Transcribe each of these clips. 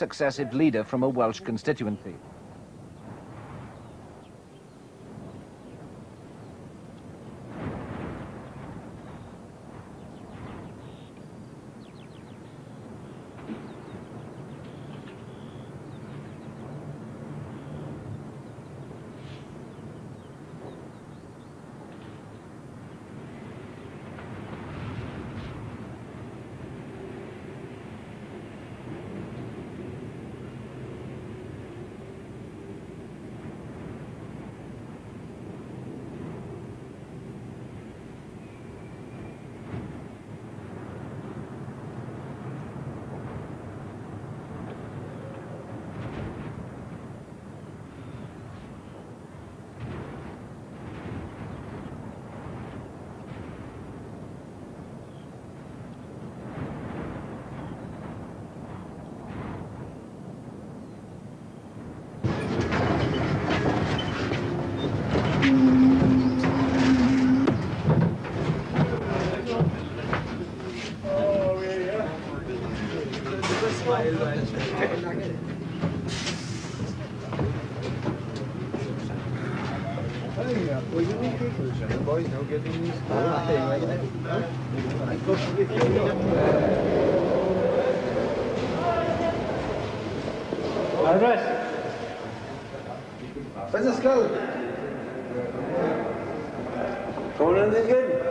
successive leader from a Welsh constituency. Andres. Business closed. Going in there good?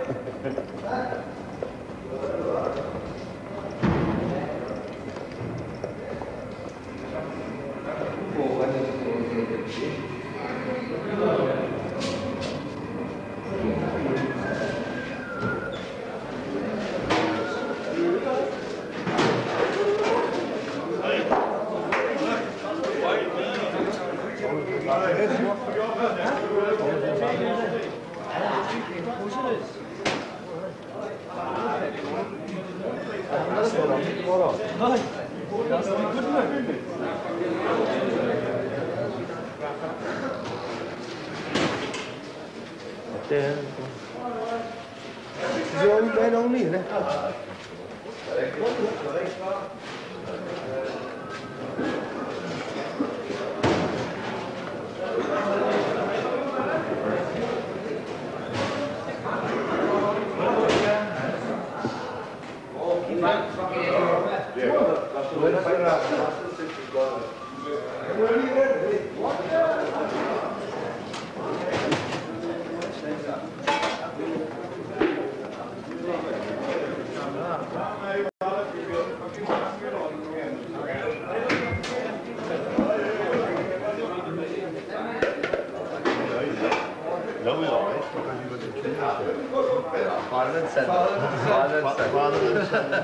Varlığın sende. Varlığın sende. Varlığın sende.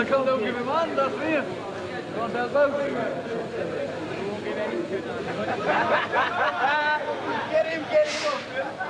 I can't don't give him on, that's me. Can't help out. Get him, get him up.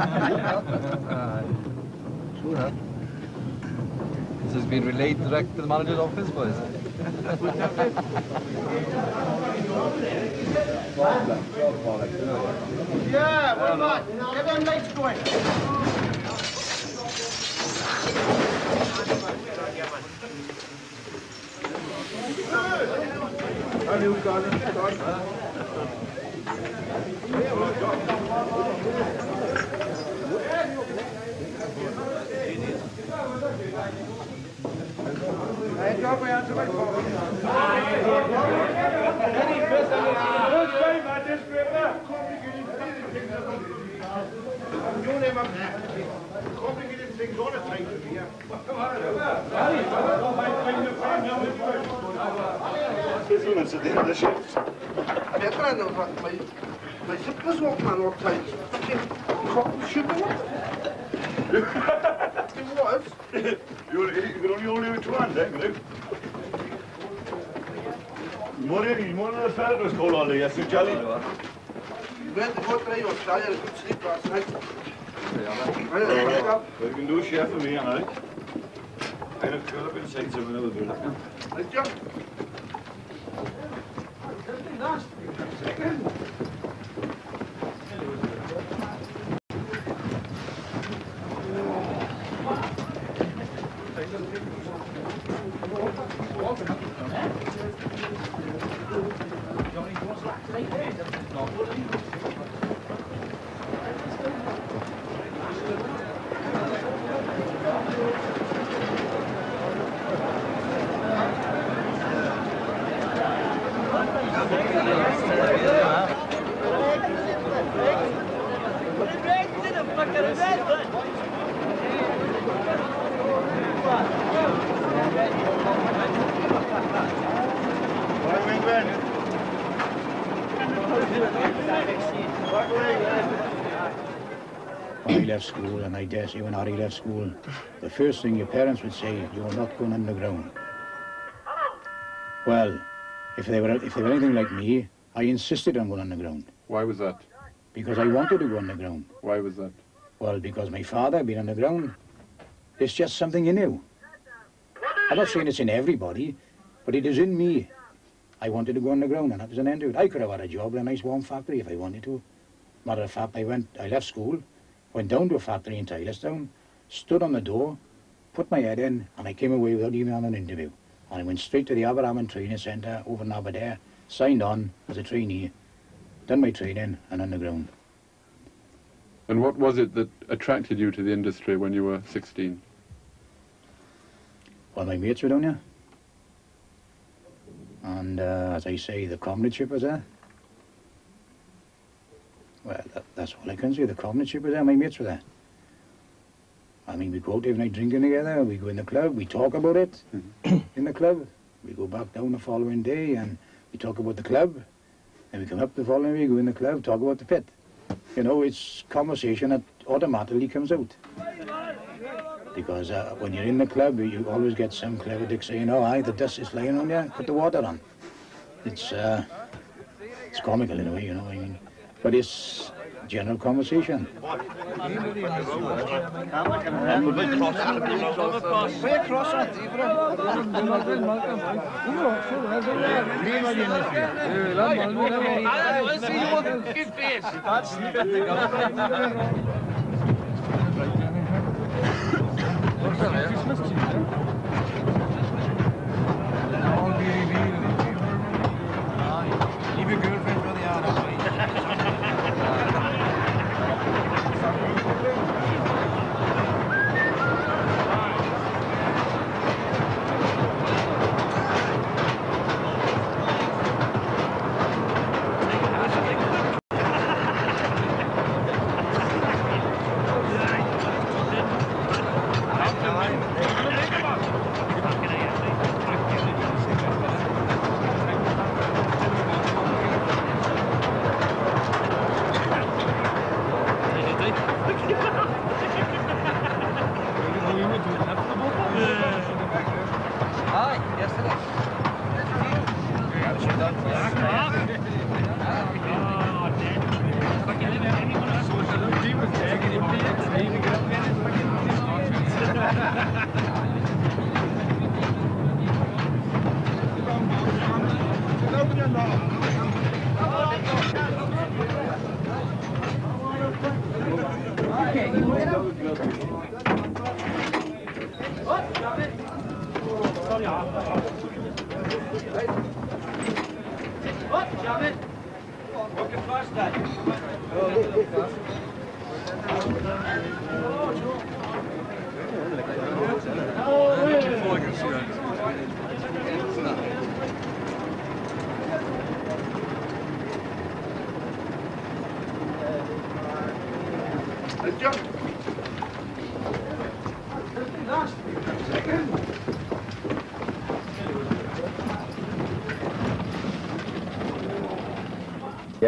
12. Sure. This has been relayed direct to the manager's office, boys. Yeah, what about? Get them lights going. Complicated things all the time to me. This one's at the end of the shift. Yeah, I know, but It was. You can only hold it with two hands, eh, you? More than one of the fellas was called all day yesterday, Charlie. You went to go try your try. I couldn't sleep last night. Well, you can do a share for me, alright? I'm going to curl up inside I will do that. Did you? Right, left school, and I dare say when Harry left school, the first thing your parents would say, you're not going underground. Well, if they were if they were anything like me, I insisted on going underground Why was that? because I wanted to go underground. Why was that? Well, because my father had been underground. It's just something you knew. I'm not saying it's in everybody, but it is in me. I wanted to go underground, and that was an end to it. I could have had a job in a nice warm factory if I wanted to. Matter of fact, I went, I left school, went down to a factory in Tylerstown, stood on the door, put my head in, and I came away without even having an interview. And I went straight to the Aberaman Training Centre over in Aberdare, signed on as a trainee, done my training, and underground. And what was it that attracted you to the industry when you were 16? Well, my mates were down here. And uh, as I say, the comradeship was there. Well, that, that's all I can say. The comradeship was there. My mates were there. I mean, we go out every night drinking together. We go in the club. We talk about it in the club. We go back down the following day and we talk about the club. And we come up the following week, We go in the club, talk about the pit. You know, it's conversation that automatically comes out. Because uh, when you're in the club, you always get some clever dick saying, oh, aye, the dust is flying on you, put the water on. It's, uh, it's comical in a way, you know, I mean. But it's general conversation.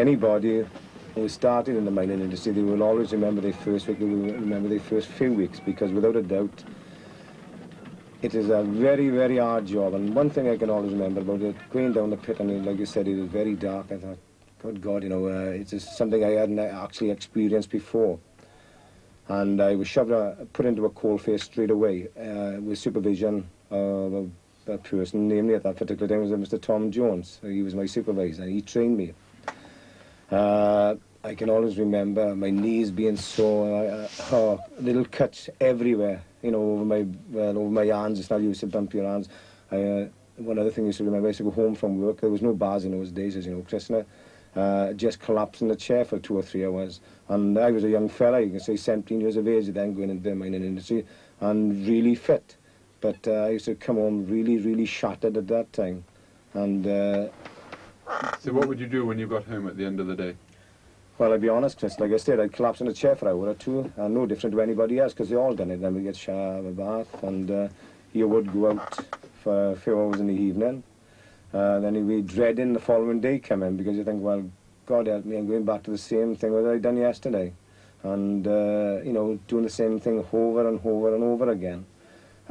Anybody who started in the mining industry, they will always remember their first week, they will remember their first few weeks, because without a doubt, it is a very, very hard job. And one thing I can always remember about it, going down the pit, and like you said, it was very dark. I thought, good God, you know, uh, it's just something I hadn't actually experienced before. And I was shoved, uh, put into a coal face straight away uh, with supervision of a, a person, namely at that particular time was Mr. Tom Jones. He was my supervisor. He trained me. Uh, I can always remember my knees being sore, uh, oh, little cuts everywhere, you know, over my well, over my hands. It's not used to bump your hands. I, uh, one other thing I used to remember, I used to go home from work. There was no bars in those days, as you know, Krishna. Uh, just collapsed in the chair for two or three hours. And I was a young fella, you can say 17 years of age, then going into the mining industry, and really fit. But uh, I used to come home really, really shattered at that time. And uh, So what would you do when you got home at the end of the day? Well, I'll be honest, Chris, like I said, I'd collapse in a chair for an hour or two, and no different to anybody else, because they all done it. Then we get shower, a bath, and uh, you would go out for a few hours in the evening. Uh, then you'd be dreading the following day coming, because you think, well, God help me, I'm going back to the same thing that I'd done yesterday. And, uh, you know, doing the same thing over and over and over again.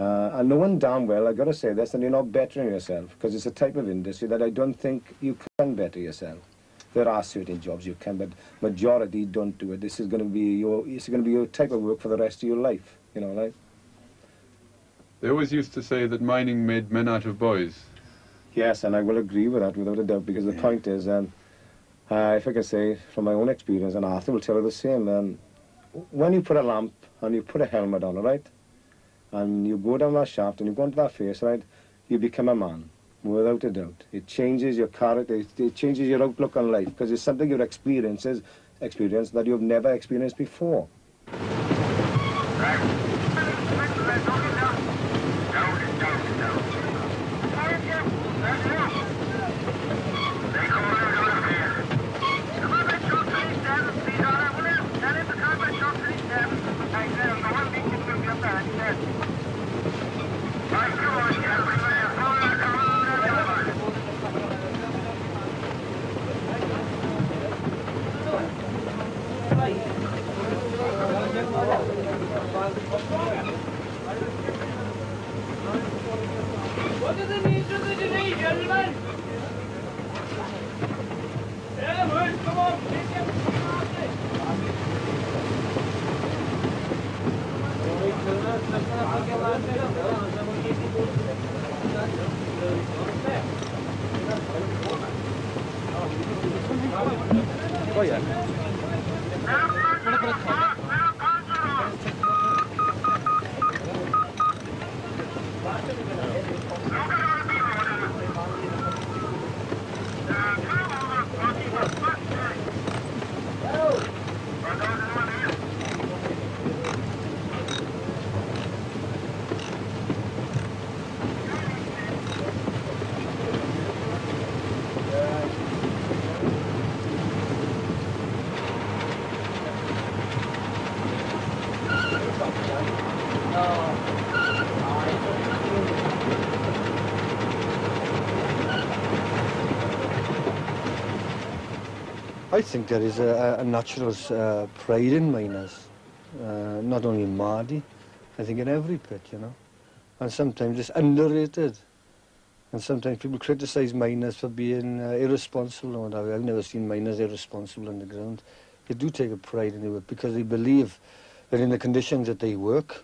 Uh, and knowing damn well, I've got to say this, and you're not bettering yourself, because it's a type of industry that I don't think you can better yourself. There are certain jobs you can, but majority don't do it. This is going to be your, it's going to be your type of work for the rest of your life, you know, like. They always used to say that mining made men out of boys. Yes, and I will agree with that without a doubt because the Yeah. point is, um, uh, if I can say from my own experience, and Arthur will tell you the same, um, when you put a lamp and you put a helmet on, right, and you go down that shaft and you go into that face, right, you become a man, without a doubt. It changes your character, it, it changes your outlook on life because it's something you've experiences, experience that you've never experienced before. What I think there is a, a natural uh, pride in miners, uh, not only in Mardy, I think in every pit, you know. And sometimes it's underrated. And sometimes people criticise miners for being uh, irresponsible whatever. I've never seen miners irresponsible on the ground. They do take a pride in their work because they believe that in the conditions that they work,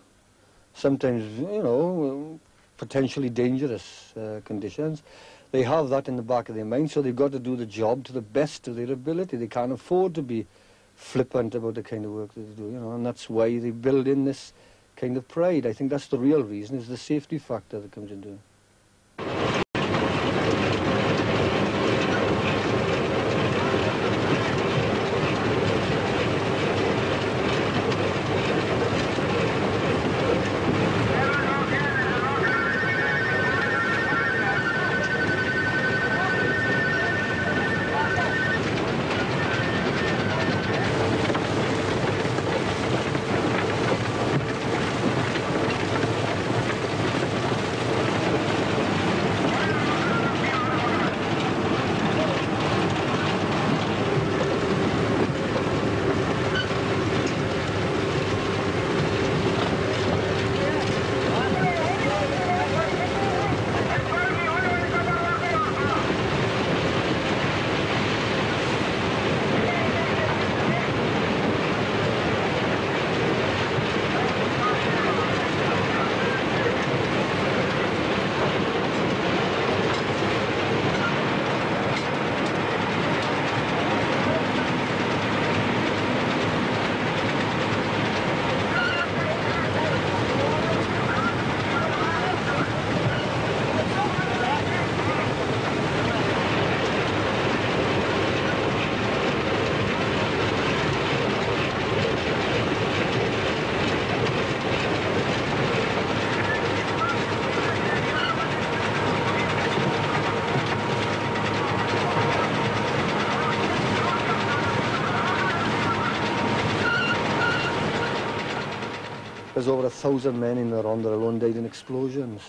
sometimes, you know, potentially dangerous uh, conditions, they have that in the back of their mind, so they've got to do the job to the best of their ability. They can't afford to be flippant about the kind of work that they do, you know, and that's why they build in this kind of pride. I think that's the real reason, is the safety factor that comes into it. There's over a thousand men in the Rhondda alone died in explosions.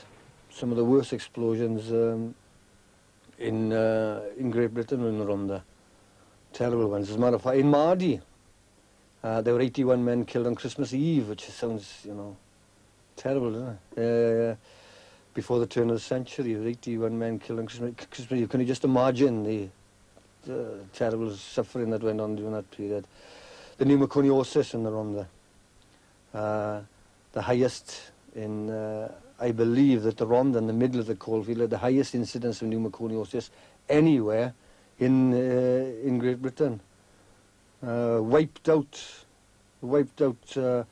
Some of the worst explosions um, in uh, in Great Britain in the Rhondda. Terrible ones. As a matter of fact, in Mardy, uh, there were 81 men killed on Christmas Eve, which sounds, you know, terrible, doesn't it? Before the turn of the century, there were 81 men killed on Christmas, Christmas Eve. Can you just imagine the, the terrible suffering that went on during that period? The pneumoconiosis in the Rhondda. Uh, the highest in uh, I believe that the Rhondda in the middle of the coalfield the highest incidence of pneumoconiosis anywhere in, uh, in Great Britain. Uh, wiped out, wiped out, uh,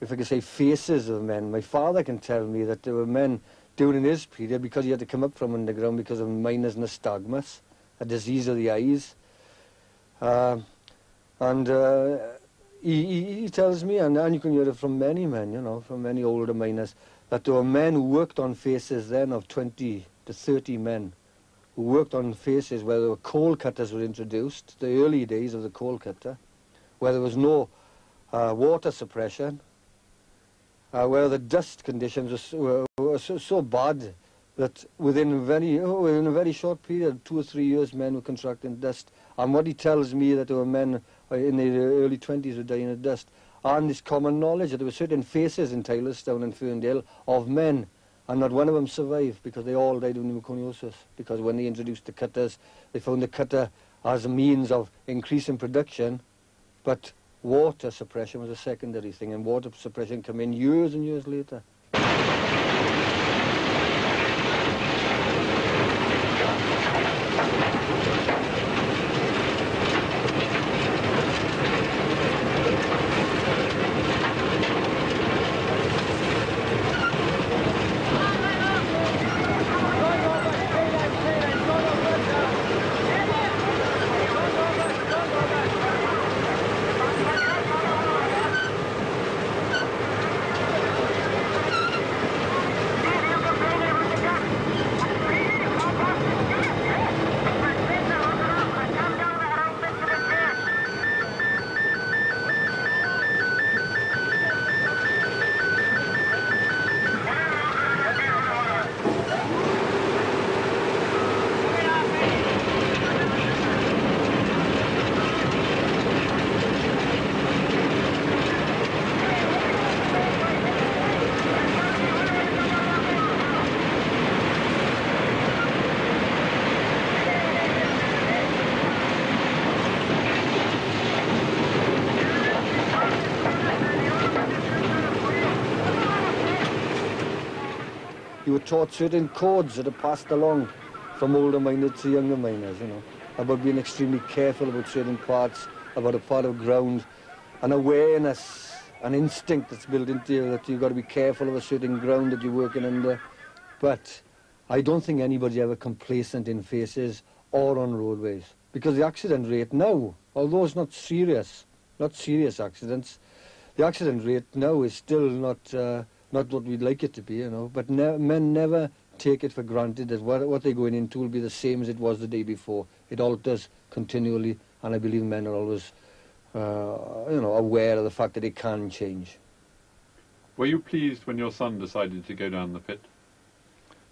if I could say, faces of men. My father can tell me that there were men during his period, because he had to come up from underground because of miners nystagmus, a disease of the eyes. Uh, and uh, he, he, he tells me, and, and you can hear it from many men, you know, from many older miners, that there were men who worked on faces then of 20 to 30 men who worked on faces where were coal cutters were introduced, the early days of the coal cutter, where there was no uh, water suppression, uh, where the dust conditions were, so- were, so, so bad that within very within a very short period, two or three years, men were contracting dust. And what he tells me that there were men Uh, in the early 20s who dying of dust. And this common knowledge that there were certain faces in Tylerstown and Ferndale of men, and not one of them survived because they all died of pneumoconiosis. Because when they introduced the cutters, they found the cutter as a means of increasing production, but water suppression was a secondary thing, and water suppression came in years and years later. Taught certain codes that are passed along from older miners to younger miners, you know, about being extremely careful about certain parts, about a part of ground, an awareness, an instinct that's built into you that you've got to be careful of a certain ground that you're working under. But I don't think anybody's ever complacent in faces or on roadways. Because the accident rate now, although it's not serious, not serious accidents, the accident rate now is still not uh, not what we'd like it to be, you know. But ne- men never take it for granted that what, what they're going into will be the same as it was the day before. It alters continually, and I believe men are always, uh, you know, aware of the fact that it can change. Were you pleased when your son decided to go down the pit?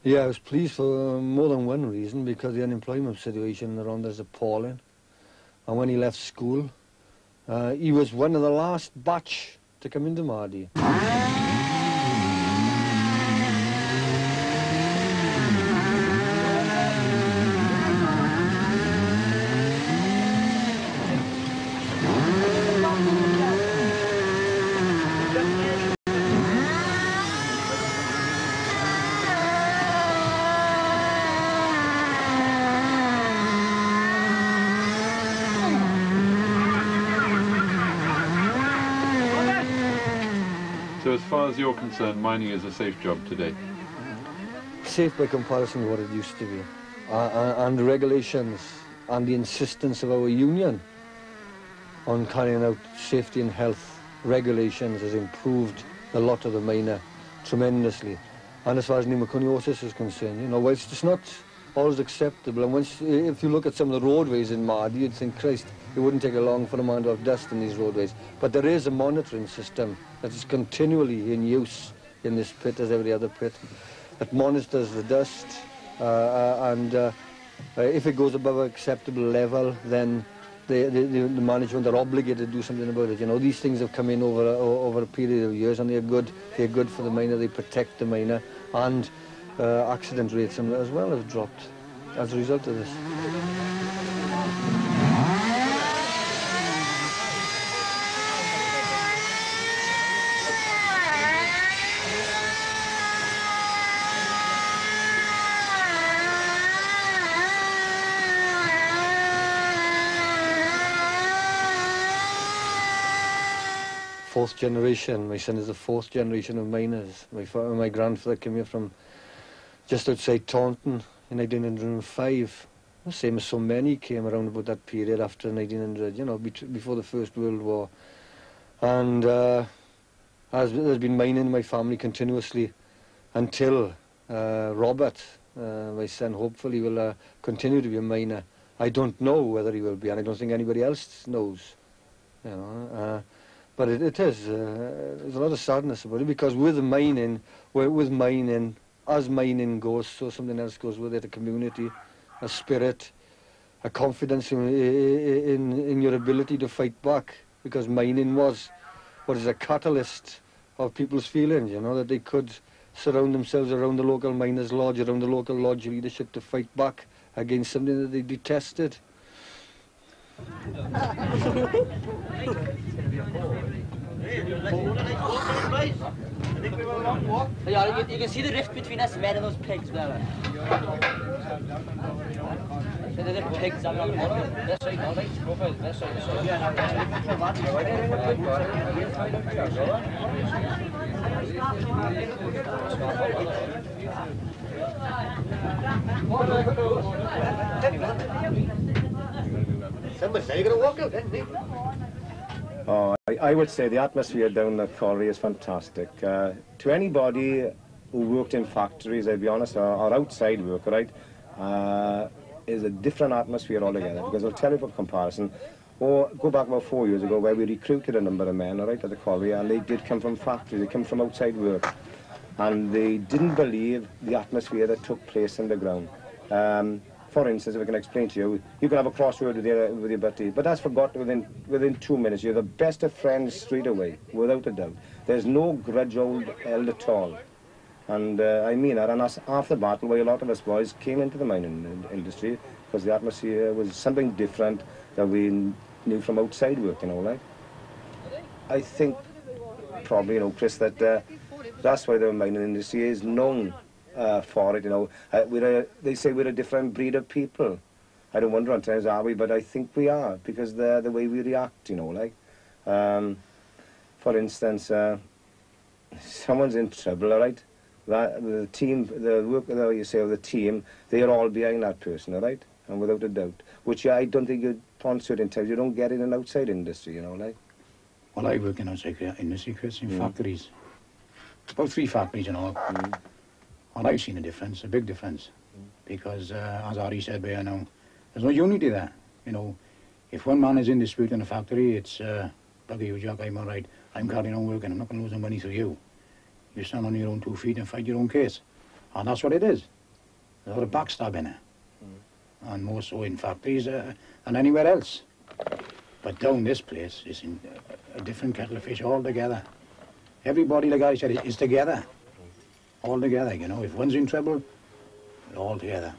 Yeah, I was pleased for more than one reason because the unemployment situation around us is appalling. And when he left school, uh, he was one of the last batch to come into Mardy. So as you're concerned, mining is a safe job today. safe by comparison to what it used to be. Uh, uh, and the regulations and the insistence of our union on carrying out safety and health regulations has improved a lot of the miner tremendously. And as far as pneumoconiosis is concerned, you know, whilst it's not always acceptable, and once, if you look at some of the roadways in Mardy, you'd think, Christ, it wouldn't take a long for a man of dust in these roadways. But there is a monitoring system that is continually in use in this pit as every other pit that monitors the dust uh, uh, and uh, uh, if it goes above an acceptable level then the, the, the the management are obligated to do something about it. You know, these things have come in over a, over a period of years and they're good. They're good for the miner. They protect the miner, and uh, accident rates as well have dropped as a result of this. fourth generation. My son is the fourth generation of miners. My father, my grandfather came here from just outside Taunton in 1905. The same as so many came around about that period after 1900, you know, before the First World War. And uh, there's been mining in my family continuously until uh, Robert, uh, my son, hopefully will uh, continue to be a miner. I don't know whether he will be, and I don't think anybody else knows. You know, uh, but it, it is. Uh, there's a lot of sadness about it because with mining, with, mining, as mining goes, so something else goes with it. A community, a spirit, a confidence in, in, in your ability to fight back. Because mining was what is a catalyst of people's feelings. You know that they could surround themselves around the local miners' lodge, around the local lodge leadership to fight back against something that they detested. Yeah, you, you can see the rift between us men and those pigs there. They're the pigs the Somebody say you're going to walk out. Oh, I, I, would say the atmosphere down the quarry is fantastic. Uh, to anybody who worked in factories, I'll be honest, or, or outside work, right, uh, is a different atmosphere altogether. Because I'll tell you for comparison. Or go back about four years ago where we recruited a number of men, all right, at the colliery, and they did come from factories, they come from outside work. And they didn't believe the atmosphere that took place in the ground. Um, for instance, if I can explain to you, you can have a crossword with your, with your buddy, but that's forgotten within, within two minutes. You're the best of friends straight away, without a doubt. There's no grudge old held at all. And uh, I mean that, and that's half the battle why a lot of us boys came into the mining industry, because the atmosphere was something different that we knew from outside work, you know, like. I think, probably, you know, Chris, that uh, that's why the mining industry is known uh, for it, you know. Uh, we're a, they say we're a different breed of people. I don't wonder at times, are we? But I think we are, because the the way we react, you know, like. Um, for instance, uh, someone's in trouble, all right? That, the team, the work, the, you say, of the team, they are all behind that person, all right? And without a doubt. Which I don't think you'd on certain times, you don't get in an outside industry, you know, like. Well, I work in outside cre- industry, Chris, in Mm. factories. About three factories and all. Mm. And I've seen a difference, a big difference. Because, uh, as Ari said there now, there's no unity there. You know, if one man is in dispute in a factory, it's, uh, at you, Jack, I'm all right. I'm carrying on working. I'm not going to lose no money through you. You stand on your own two feet and fight your own case. And that's what it is. There's a lot of backstabbing there. And more so in factories uh, than anywhere else. But down this place is in a different kettle of fish altogether. Everybody, like I said, is together. All together, you know. If one's in trouble, we're all together.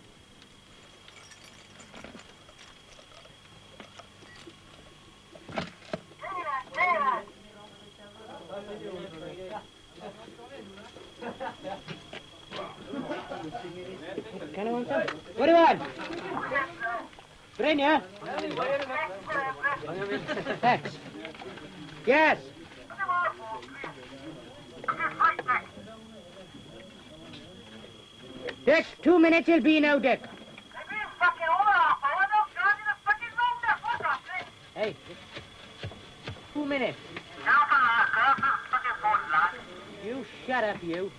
What do you want? Brenya? Thanks. Yes. Dick, two minutes he'll be now, Dick. Hey. Two minutes. You shut up, you.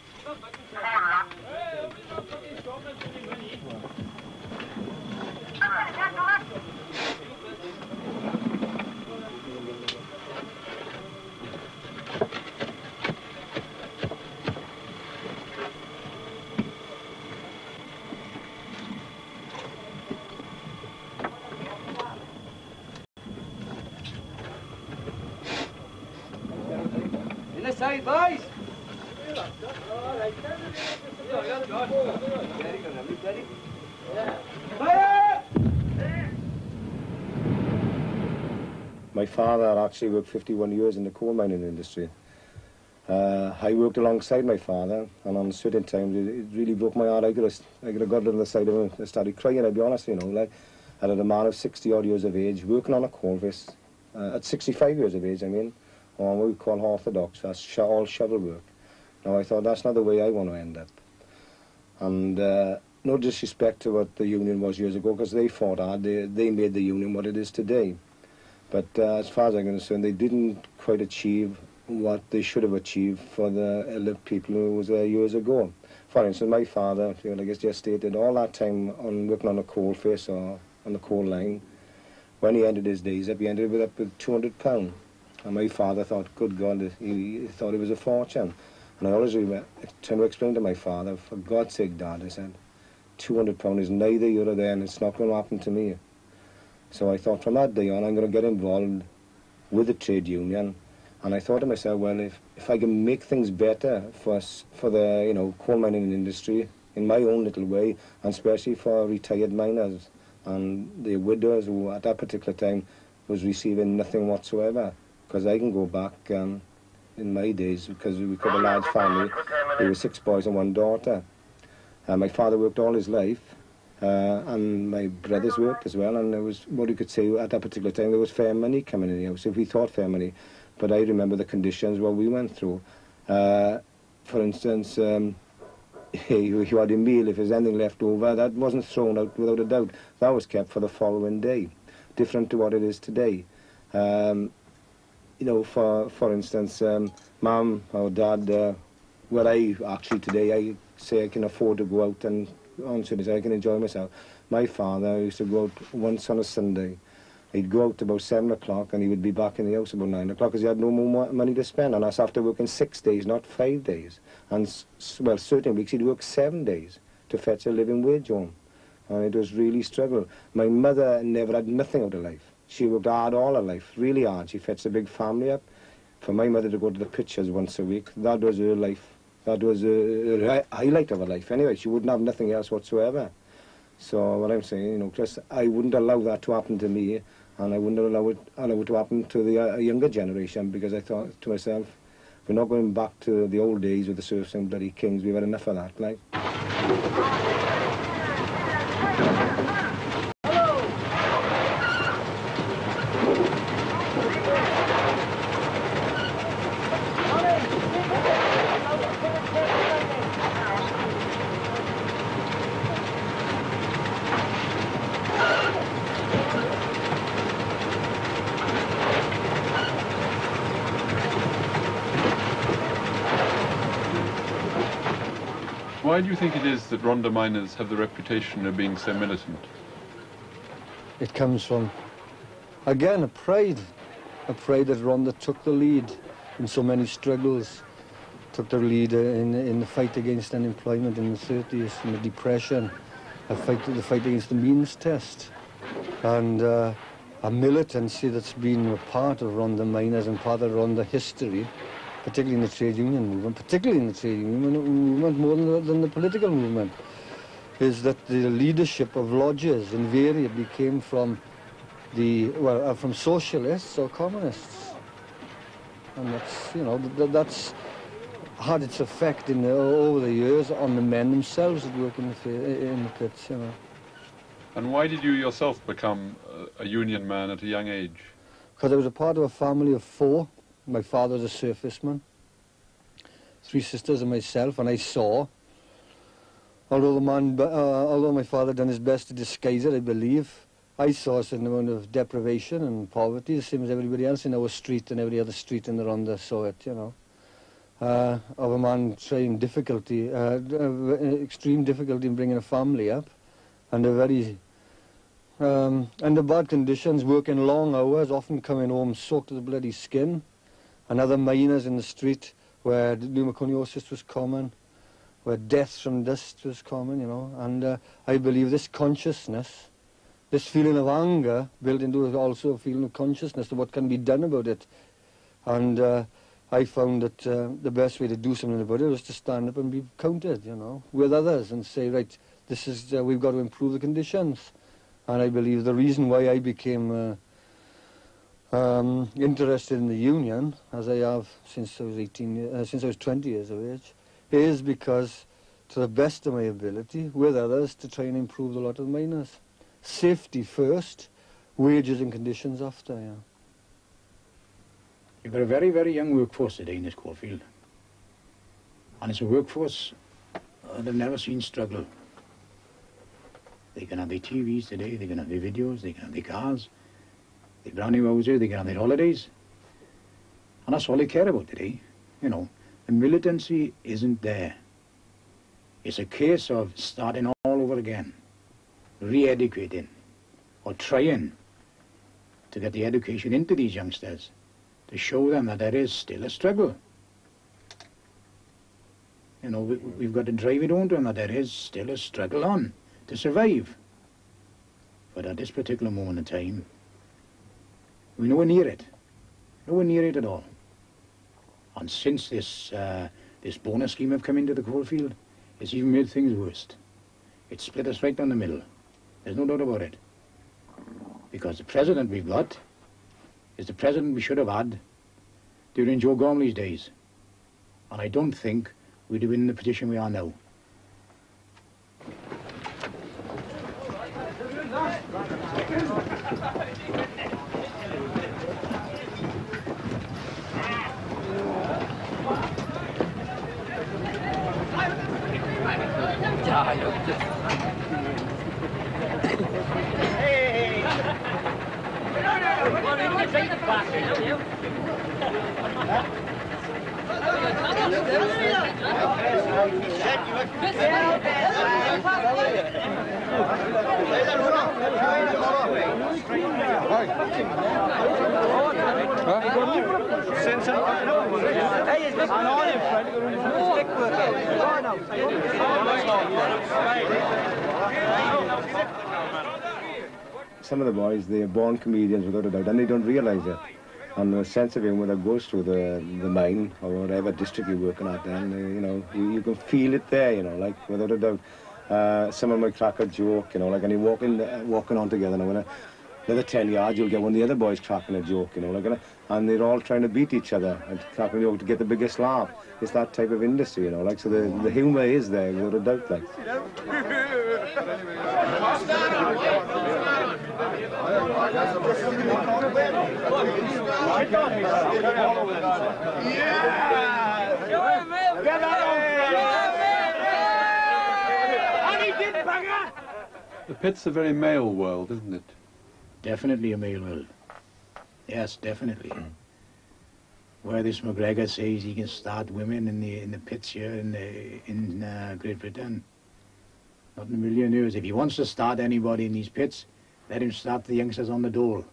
In the side, boys. My father actually worked 51 years in the coal mining industry. Uh, I worked alongside my father, and on certain times it, it really broke my heart. I could have, I could have got on the side of him and started crying, I'll be honest, you know. Like, I had a man of 60 odd years of age working on a face, uh, at 65 years of age, I mean, or what we call orthodox. That's all shovel work. Now I thought that's not the way I want to end up. And uh, no disrespect to what the union was years ago, because they fought hard. They, they made the union what it is today. But uh, as far as I'm concerned, they didn't quite achieve what they should have achieved for the elder people who was there years ago. For instance, my father, you know, I guess just stated, all that time on working on a coal face or on the coal line, when he ended his days up, he ended with up with 200 pound. And my father thought, good God, he, thought it was a fortune. And I always trying to explain to my father, for God's sake, Dad, I said, 200 pound is neither here or there, and it's not going to happen to me. So I thought from that day on, I'm going to get involved with the trade union. And I thought to myself, well, if, if I can make things better for, for the, you know, coal mining industry in my own little way, and especially for retired miners and the widows who at that particular time was receiving nothing whatsoever, because I can go back um, in my days, because we have a large family, there were six boys and one daughter. Uh, my father worked all his life, uh, and my brothers worked as well, and there was, what you could say, at that particular time, there was fair money coming in the house, if we thought fair money. But I remember the conditions, what we went through. Uh, for instance, um, you, had a meal, if there's anything left over, that wasn't thrown out without a doubt. That was kept for the following day, different to what it is today. Um, you know, for, for instance, um, mum or dad, uh, well, I actually today, I say I can afford to go out and on Sundays I can enjoy myself. My father used to go out once on a Sunday. He'd go out about seven o'clock and he would be back in the house about nine o'clock because he had no more money to spend. on us after working six days, not five days. And, well, certain weeks he'd work seven days to fetch a living wage home. And it was really struggle. My mother never had nothing out of life. She worked hard all her life, really hard. She fetched a big family up. For my mother to go to the pictures once a week, that was her life. That was a, highlight of her life. Anyway, she wouldn't have nothing else whatsoever. So what I'm saying, you know, just I wouldn't allow that to happen to me, and I wouldn't allow it, allow it to happen to the uh, younger generation because I thought to myself, we're not going back to the old days with the serfs and bloody kings. We've had enough of that, like. Think it is that Rhondda miners have the reputation of being so militant? It comes from, again, a pride. A pride that Rhondda took the lead in so many struggles. Took the lead in, in the fight against unemployment in the 30s, in the depression. A fight, the fight against the means test. And uh, a militancy that's been a part of Rhondda miners and part of Rhondda history, particularly in the trade union movement, particularly in the trade union movement more than the, than the political movement is that the leadership of lodges invariably came from the well uh, from socialists or communists, and that's you know th- that's had its effect in the, over the years on the men themselves that work in the in the pits. You know, And why did you yourself become a union man at a young age? because I was a part of a family of four. My father was a surfaceman, three sisters and myself, and I saw. Although the man, uh, although my father done his best to disguise it, I believe, I saw a certain amount of deprivation and poverty, the same as everybody else in our street and every other street in the Rhondda saw it, you know. Uh, of a man trying difficulty, uh, uh, extreme difficulty in bringing a family up, and a very, um, under bad conditions, working long hours, often coming home soaked to the bloody skin, and other miners in the street where pneumoconiosis was common, where deaths from dust was common, you know, and uh, I believe this consciousness, this feeling of anger built into it also a feeling of consciousness of what can be done about it. And uh, I found that uh, the best way to do something about it was to stand up and be counted, you know, with others and say, right, this is, uh, we've got to improve the conditions. And I believe the reason why I became uh, um, interested in the union, as I have since I was 18, ye- uh, since I was 20 years of age, is because, to the best of my ability, with others, to try and improve the lot of miners. Safety first, wages and conditions after, yeah. You've got a very, very young workforce today in this coalfield. And it's a workforce uh, they've never seen struggle. They can have their TVs today, they can have their videos, they can have their cars, brand new houses, they can have their holidays. And that's all they care about today. You know, the militancy isn't there. It's a case of starting all over again, re-educating, or trying to get the education into these youngsters to show them that there is still a struggle. You know, we, we've got to drive it home to them that there is still a struggle on to survive. But at this particular moment in time, we're nowhere near it. Nowhere near it at all. And since this, uh, this bonus scheme have come into the coalfield, it's even made things worse. It's split us right down the middle. There's no doubt about it. Because the president we've got is the president we should have had during Joe Gormley's days. And I don't think we'd have been in the position we are now. Some of the boys, they are born comedians without a doubt, and they don't realise it. And the sense of humour that goes through the, the mine or whatever district you're working at, then, uh, you know, you, you can feel it there, you know, like, without a doubt. Uh, someone might crack a joke, you know, like, and you're walking, uh, walking on together, and when a, another 10 yards, you'll get one of the other boys cracking a joke, you know, like, and, and they're all trying to beat each other and cracking a joke to get the biggest laugh. It's that type of industry, you know, like, so the, the humour is there, without a doubt, like. The pit's a very male world, isn't it? Definitely a male world. Yes, definitely. Where this MacGregor says he can start women in the in the pits here in the, in uh, Great Britain. Not in a million years. If he wants to start anybody in these pits, let him start the youngsters on the dole.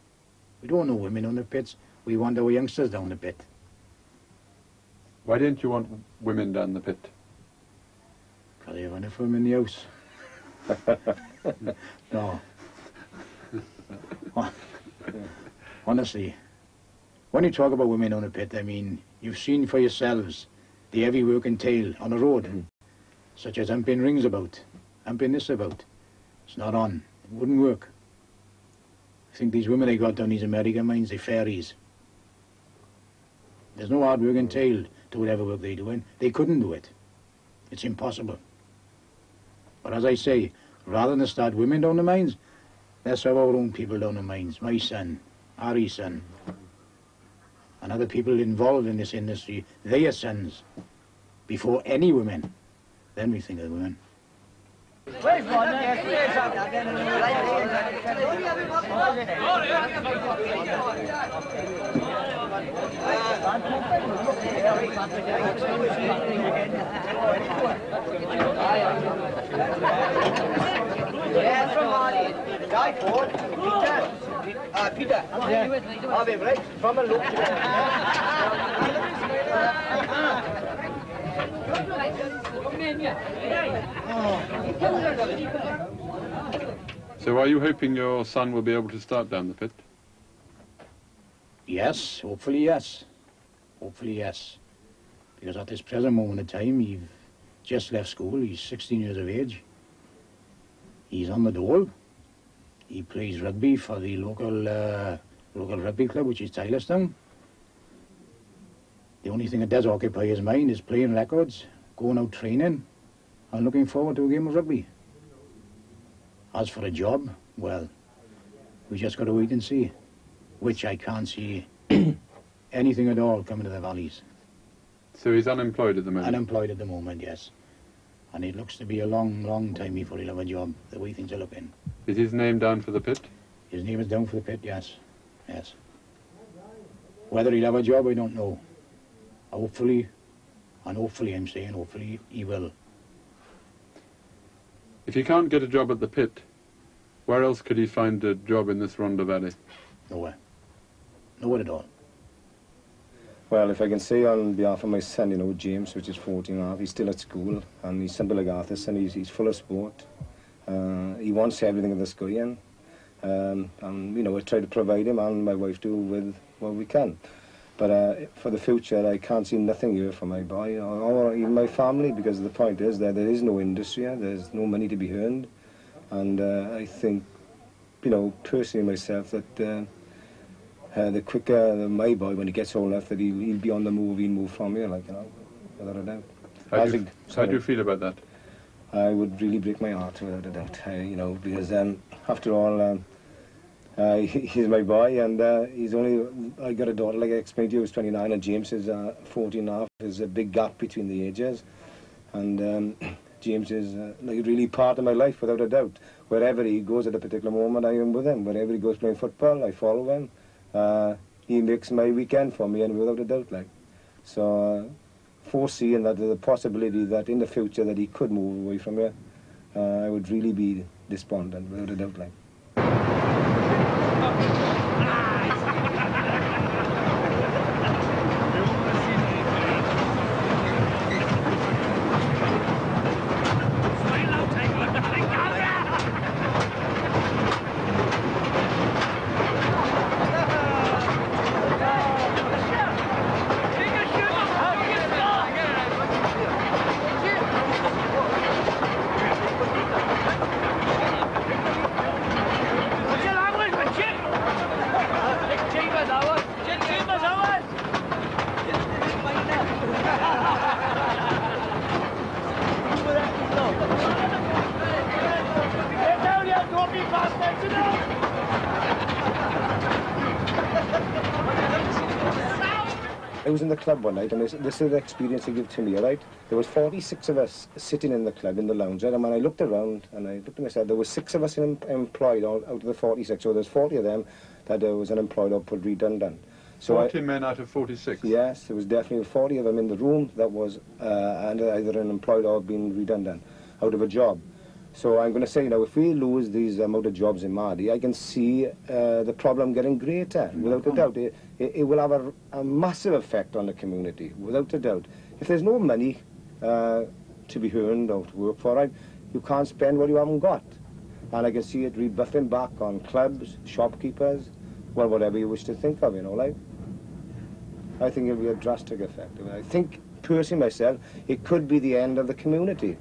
We don't want no women on the pits. We want our youngsters down the pit. Why don't you want women down the pit? Because they of them in the house. no. Honestly, when you talk about women on a pit, I mean, you've seen for yourselves the heavy work entailed on a road, mm. such as humping rings about, humping this about. It's not on. It wouldn't work. I think these women they got down these American mines, they're fairies. There's no hard work entailed to whatever work they're doing. They couldn't do it. It's impossible. But as I say, rather than start women down the mines, let's have our own people down the mines. My son, Son, and other people involved in this industry, their sons, before any women. Then we think of women. Yeah, from. Guy Ford. Peter. Uh, Peter. Yeah. I'll be right. From a look. So are you hoping your son will be able to start down the pit? Yes, hopefully yes. Hopefully yes. Because at this present moment in time, he's just left school. He's 16 years of age. He's on the dole. He plays rugby for the local uh, local rugby club, which is Tylorstown. The only thing that does occupy his mind is playing records, going out training, and looking forward to a game of rugby. As for a job, well, we just got to wait and see, which I can't see anything at all coming to the valleys. So he's unemployed at the moment. Unemployed at the moment, yes. And it looks to be a long, long time before he'll have a job, the way things are looking. Is his name down for the pit? His name is down for the pit, yes. Yes. Whether he'll have a job, I don't know. Hopefully, and hopefully, I'm saying, hopefully, he will. If he can't get a job at the pit, where else could he find a job in this Rhondda Valley? Nowhere. Nowhere at all. Well, if I can say on behalf of my son, you know, James, which is 14 and a half, he's still at school, and he's simple like Arthur's son, he's, he's full of sport. Uh, he wants everything in the going. Um, and, you know, I try to provide him and my wife do with what we can. But uh, for the future, I can't see nothing here for my boy or, or even my family because the point is that there is no industry there's no money to be earned. And uh, I think, you know, personally myself, that uh, the quicker my boy, when he gets old enough, that he'll, he'll be on the move, he'll move from here, like, you know, without a doubt. How do, you, a- how do you feel about that? I would really break my heart without a doubt, uh, you know, because um, after all, um, uh, he's my boy, and uh, he's only. I got a daughter, like I explained to you, who's 29, and James is uh, 14 and a half. There's a big gap between the ages, and um, James is uh, like really part of my life without a doubt. Wherever he goes at a particular moment, I am with him. Wherever he goes playing football, I follow him. Uh, he makes my weekend for me, and without a doubt, like so. Uh, foreseeing that there's a possibility that in the future that he could move away from here, uh, I would really be despondent without a doubt. Like. Was in the club one night, and this, this is the experience they give to me, all right? There was 46 of us sitting in the club, in the lounge, and when I looked around, and I looked at myself, there was six of us em- employed all, out of the 46, so there's 40 of them that uh, was unemployed or put redundant. So I, 40 men out of 46. Yes, there was definitely 40 of them in the room that was uh, either unemployed or being redundant, out of a job. So I'm going to say, you know, if we lose these amount of jobs in Mardy, I can see uh, the problem getting greater, without a doubt. It, it, it will have a, a massive effect on the community, without a doubt. If there's no money uh, to be earned or to work for, right, you can't spend what you haven't got. And I can see it rebuffing back on clubs, shopkeepers, well, whatever you wish to think of, you know, like. I think it'll be a drastic effect. I think, personally myself, it could be the end of the community.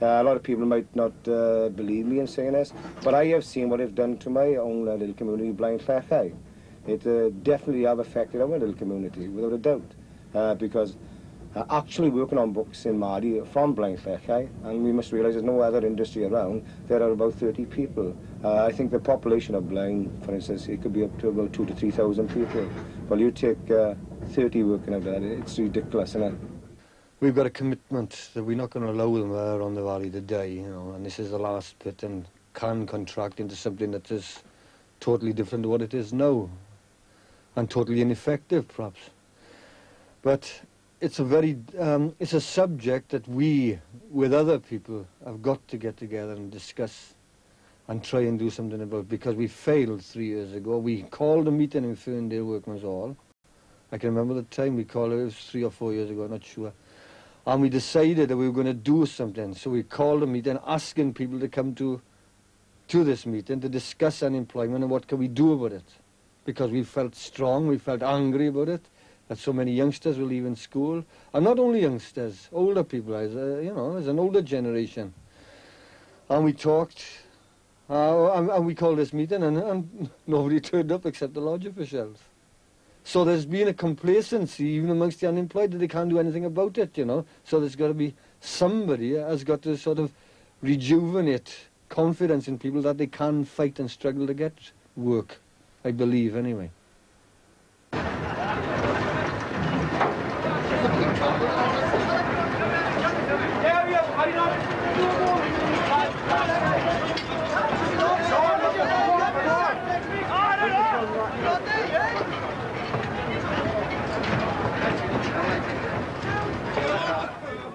Uh, a lot of people might not uh, believe me in saying this, but I have seen what it's done to my own uh, little community, Blind High. It uh, definitely have affected our little community, without a doubt, uh, because uh, actually working on books in Mardy from Blind High, and we must realise there's no other industry around, there are about 30 people. Uh, I think the population of blind, for instance, it could be up to about two to 3,000 people. Well, you take uh, 30 working out there, it's ridiculous, isn't it? We've got a commitment that we're not going to allow them there on the valley to die, you know, and this is the last bit and can contract into something that is totally different to what it is now and totally ineffective, perhaps. But it's a very, um, it's a subject that we, with other people, have got to get together and discuss and try and do something about because we failed three years ago. We called a meeting in Ferndale Workman's Hall. I can remember the time we called it, it was three or four years ago, I'm not sure. And we decided that we were going to do something. So we called a meeting asking people to come to, to this meeting to discuss unemployment and what can we do about it. Because we felt strong, we felt angry about it, that so many youngsters were leaving school. And not only youngsters, older people, as a, you know, as an older generation. And we talked, uh, and, and we called this meeting and, and nobody turned up except the lodge officials. So there's been a complacency even amongst the unemployed that they can't do anything about it, you know. So there's got to be somebody has got to sort of rejuvenate confidence in people that they can fight and struggle to get work. I believe anyway.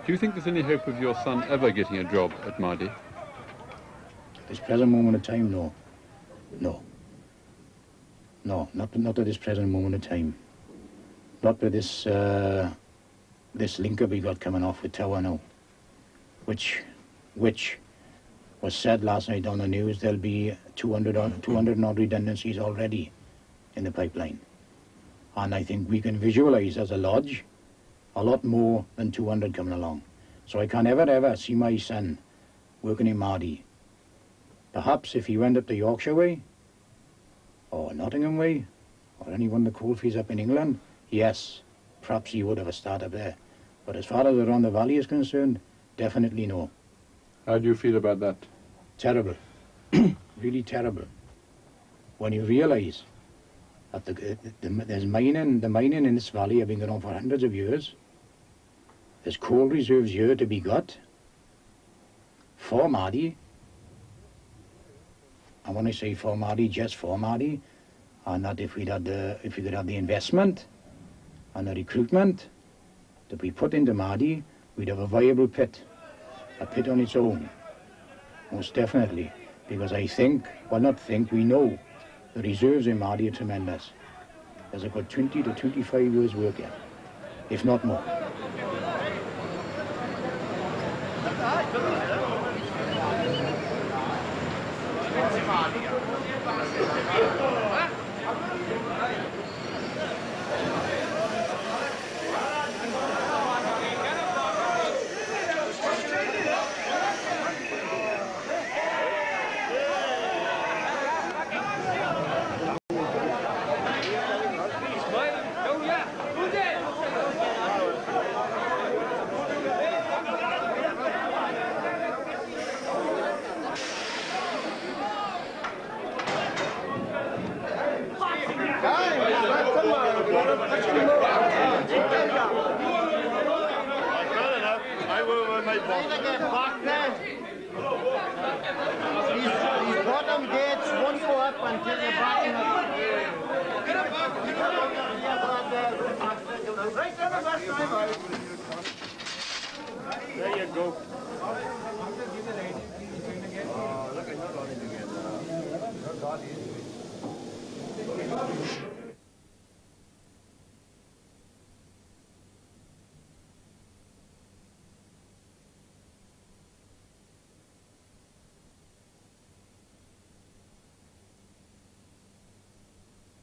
Do you think there's any hope of your son ever getting a job at Mardy? At this present moment of time, no. No. No, not, not at this present moment of time. Not with this, uh, this linker we got coming off with Tower now. Which, which was said last night on the news, there'll be 200, odd- 200 odd redundancies already in the pipeline. And I think we can visualize as a lodge a lot more than 200 coming along. So I can never ever see my son working in Mardy. Perhaps if he went up the Yorkshire way, or Nottingham way, or any one of the coalfields up in England, yes, perhaps he would have a start up there. But as far as around the valley is concerned, definitely no. How do you feel about that? Terrible. really terrible. When you realize that the, the, the, there's mining, the mining in this valley have been going on for hundreds of years. There's coal reserves here to be got for Mardy. And when I say for Mardy, just for Mardy, and that if we'd had the, if we could have the investment and the recruitment that we put into Mardy, we'd have a viable pit, a pit on its own. Most definitely. Because I think, well not think, we know the reserves in Mardy are tremendous. There's a good 20 to 25 years work here, if not more. I will with my boss. These bottom gates won't go up until the bottom of There you go. Oh, look at that.